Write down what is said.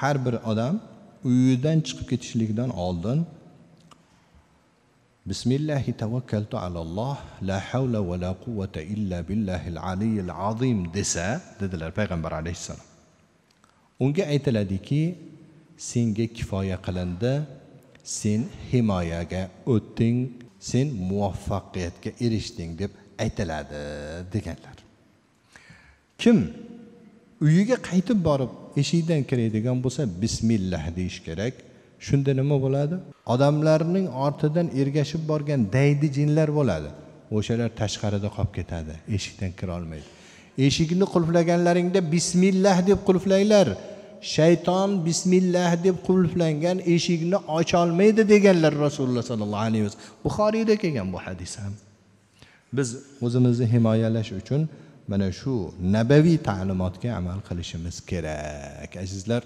har bir odam uyidan chiqib ketishlikdan oldin bismillahi tavakkaltu alalloh la havla va la quvvata illa billahil aliyil azim desa dedilar payg'ambar alayhissalom. Unga aytiladiki senga kifoya qilindi sen himoyaga o'tding sen muvaffaqiyatga erishding deb aytiladi deganlar. Kim uyiga qaytib borib eshikdan kiradigan bo'lsa bismillah deyish kerak. Shunda nima bo'ladi? Odamlarning ortidan ergashib borgan daydi jinlar bo'ladi. O'shalar tashqarida qolib ketadi eshikdan kira olmaydi. Eshikni qulflaganlaringda bismillah deb qulflanglar. Shayton bismillah deb qulflangan eshikni ocholmaydi deganlar rasululloh sollallohu alayhi vasallam. Buxoriyda kelgan bu hadis ham. Biz o'zimizni himoyalash uchun mana shu nabaviy ta'limotga amal qilishimiz kerak azizlar.